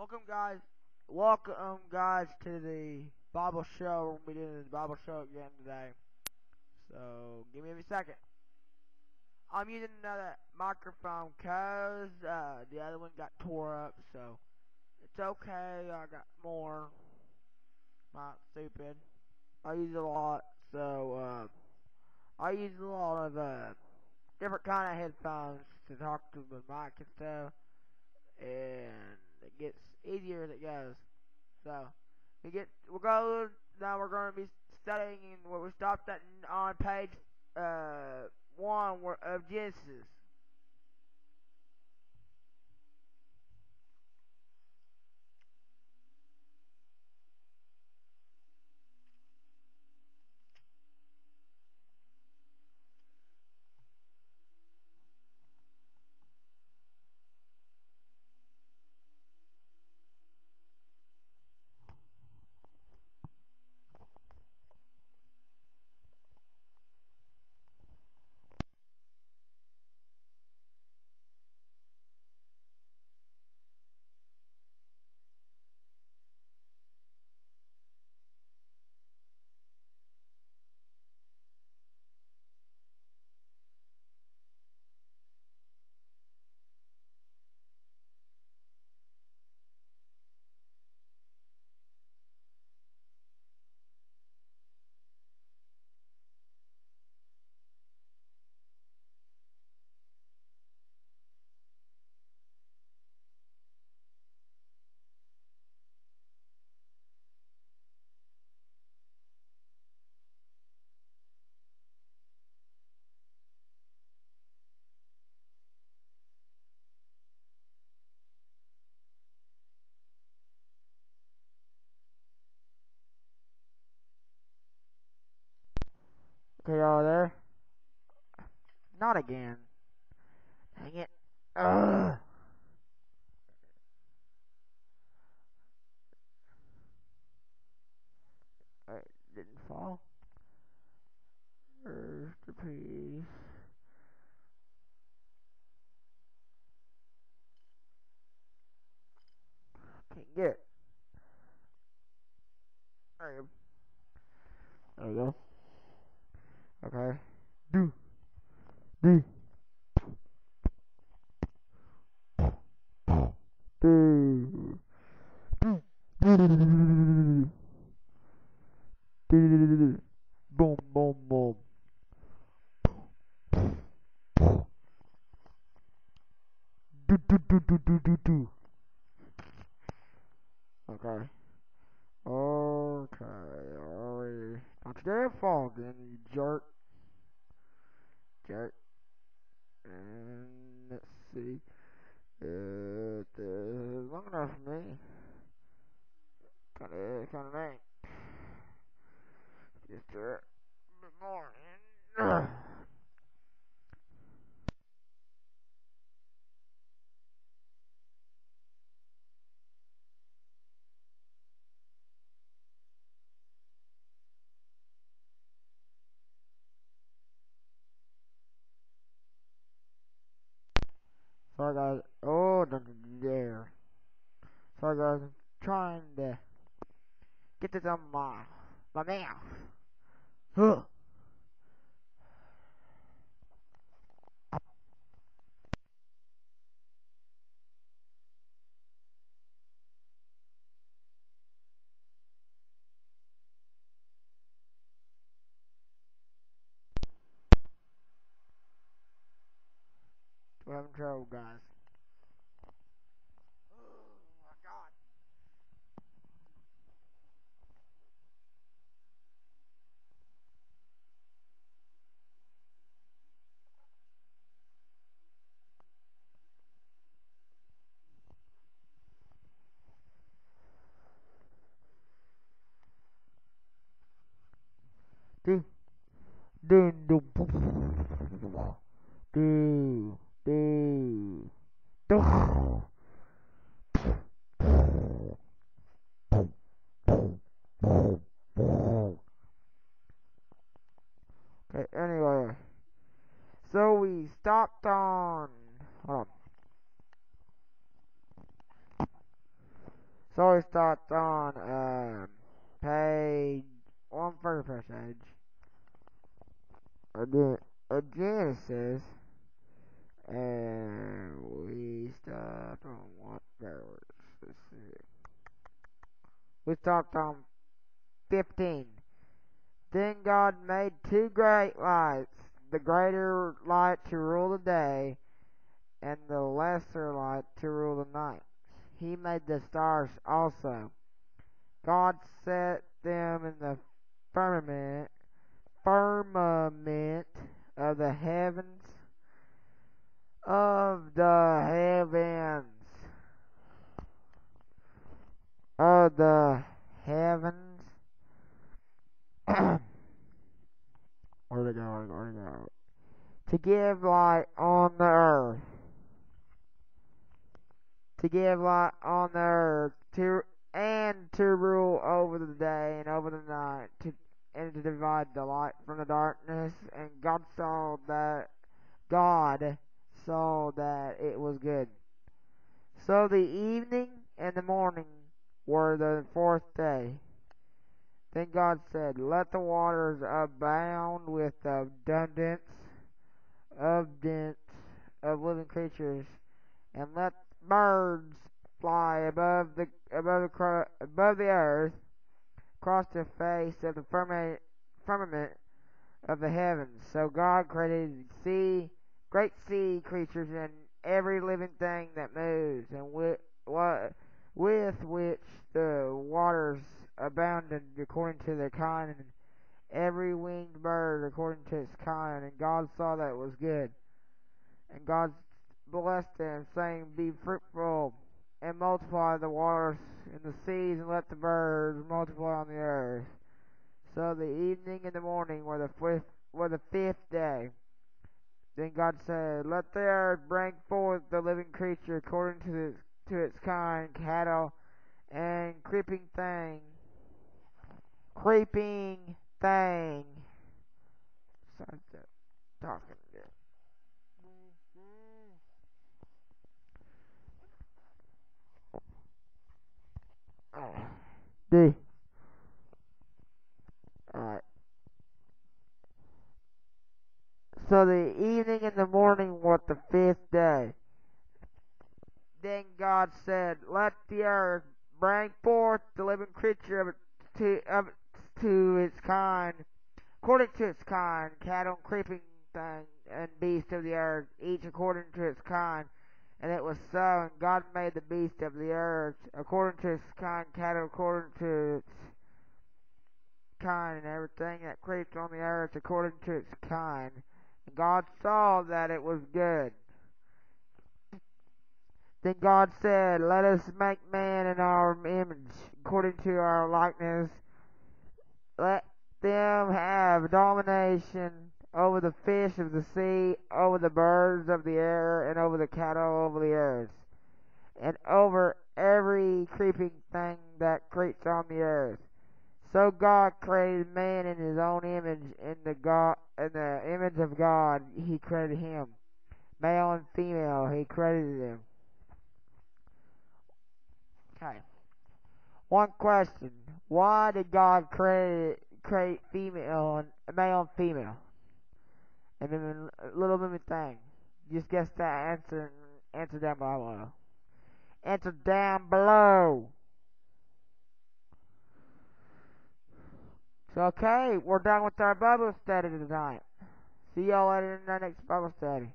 Welcome, guys. Welcome, guys, to the Bible show. We're gonna be doing the Bible show again today. So, give me a second. I'm using another microphone because uh, the other one got tore up, so it's okay. I got more. Not stupid. I use a lot, so uh, I use a lot of uh, different kind of headphones to talk to the mic and stuff, and it gets easier as it goes. So we get we'll go now. We're going to be studying where we stopped at on page uh, one of Genesis. Okay, y'all there? Not again. Dang it. Ugh. It didn't fall. Where's the piece? Can't get it. There we go. Okay. Do. Do. Do. Boom, boom, boom. Do, do, do, do, do, do, do. Okay. Okay, alright. Not today fall again, you jerk. Jerk. And let's see. It is long enough for me. Kinda, kinda nice. Just do it a bit more. And, Sorry guys. Oh, dare. Sorry guys, I'm trying to get this on my, my mouth. Huh. Trouble, guys. Oh my god. Do, do, do, do. Okay, anyway. So we stopped on. Hold on. So we start on um, page one first page. Again, a Genesis, and we start on what verse? Let's see. We start on fifteen. Then God made two great lights, the greater light to rule the day, and the lesser light to rule the night. He made the stars also. God set them in the firmament, firmament of the heavens, of the heavens, of the heavens. Where'd it go? Where'd it go? To give light on the earth to give light on the earth, to and to rule over the day and over the night, to and to divide the light from the darkness. And God saw that God saw that it was good. So the evening and the morning were the fourth day. Then God said, Let the waters abound with abundance of dents of living creatures, and let birds fly above the above the above the earth, across the face of the firmament, firmament of the heavens. So God created sea, great sea creatures, and every living thing that moves, and with with which the waters abounded according to their kind, and every winged bird according to its kind. And God saw that it was good. And God blessed them, saying, Be fruitful and multiply the waters in the seas, and let the birds multiply on the earth. So the evening and the morning were the fifth, were the fifth day. Then God said, Let the earth bring forth the living creature according to its, to its kind, cattle and creeping thing, creeping thing. Sorry, talking. D. Alright. So the evening and the morning was the fifth day. Then God said, Let the earth bring forth the living creature of it to, of it to its kind, according to its kind, cattle and creeping thing, and beast of the earth, each according to its kind. And it was so, and God made the beast of the earth according to its kind, cattle according to its kind, and everything that creeps on the earth according to its kind. God saw that it was good. Then God said, Let us make man in our image, according to our likeness. Let them have domination over the fish of the sea, over the birds of the air, and over the cattle over the earth, and over every creeping thing that creeps on the earth. So God created man in his own image, in the God in the image of God he created him. Male and female he created them. Okay. One question. Why did God create create female and male and female? and then a little bit of thing. Just guess that answer answer down below. Answer down below. So okay, we're done with our Bible study tonight. See y'all later in our next Bible study.